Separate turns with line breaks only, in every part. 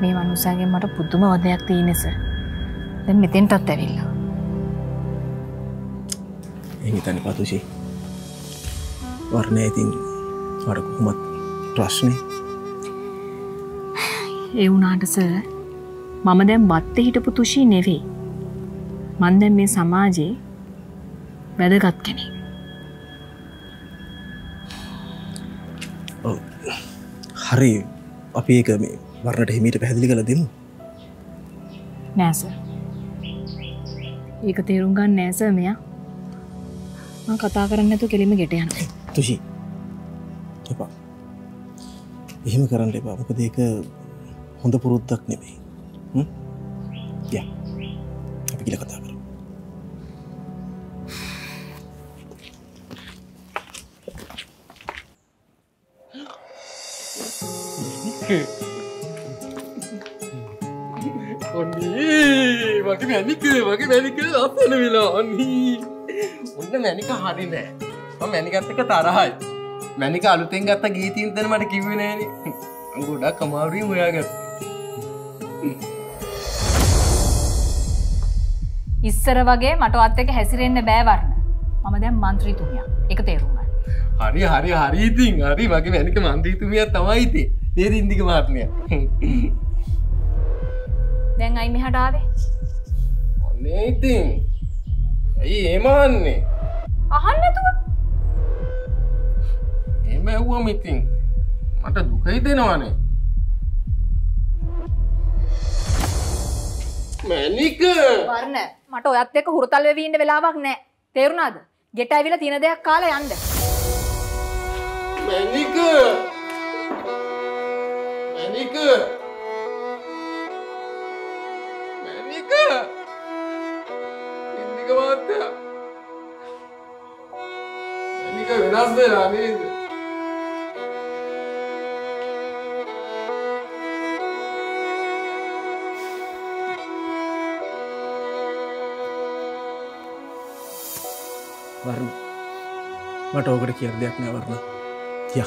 මේ මනුසාගේ මට පුදුම වදයක් තියෙනෙස දැ මෙතෙන්ටත් ඇවිල්ලා.
එහිතනි පතුෂි වර්ණය ඉතින් අට කොහොමත් ප්‍රශ්නය
ඒ වුනාටස මම දැම් බත්ත හිටපු තුෂී නෙවෙයි. මන්දැම් මේ සමාජයේ වැදගත් කෙනෙ
හරි. අපි ඒක මේ වර්ණට හිමීට පැහැදිලි කළ දෙමු.
නෑස ඒක තේරුම් ගන්න නෑස මෙයා. කතා කරන්න ඇතු කෙලිම ගෙට යන
තුෂි. එපා. එහෙම කරන්න එපා. මොකද ඒක හොඳ පුරුද්දක් නෙමෙයි. ය. අපි කියල කතා කර
ඔන්නේ මගේ මැනික වගේ මැනික ලස්සන වෙලා ඔන්නේ. ඔන්න මැනික හරි නෑ. මම මැනිකත් එක තරහයි. මැනික අලුතෙන් ගත්ත ගීතීන්තන මට කිව්වෙනෑන ගොඩක් කමාරුවී හොයාගත්
ඉස්සර වගේ මට අත් එක හැසිරෙන්න්න බෑවරන්න මම දැම් මන්ත්‍රීතුමිය. එක තේරුම්ගන්න
හරි හරි හරිඉතින් හරි වගේ මැනික මන්ත්‍රීතුමිය තමයිති ඒද ඉන්දික මාත්මය
දැන් අයි මෙහටාවේ
ඔන්නේ ඉතින්. ඇයි ඒමන්නේ
අහන්නතුව
එම ඇව්වම ඉතින් මට දුකයි දෙනවානේ. මැනික
වරණ මට ඔයත් එක්ක හුරතල් වෙවීන්න වෙලාවක් නෑ. තේරුණාද? ගෙට ඇවිල තින දෙයක් කාල යන්න.
මැනික මැනික ඉන්දික මාත්‍ය මැනික වෙනස් වෙලා නේද?
වර්ණ මට ඕකට කියර දෙයක් නෑ වර්ණ. තිය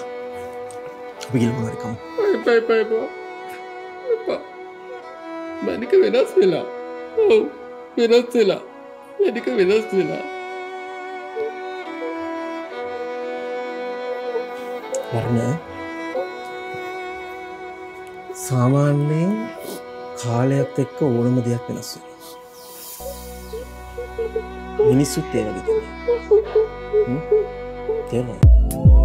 අපි ගිල්මනරිකම
එපා එපා එපා එපා මැනික වෙනස් වෙලා ඔව් වෙනස් වෙලා මැනික වෙනස් වෙලා
වර්ණ සාමාන්‍යයෙන් කාලයක් එක්ක ඕනම දෙයක් වෙනස් වෙනවා. මිනිස්සුත් ඒ වගේ තමයි. හ්ම්? තේරුණාද?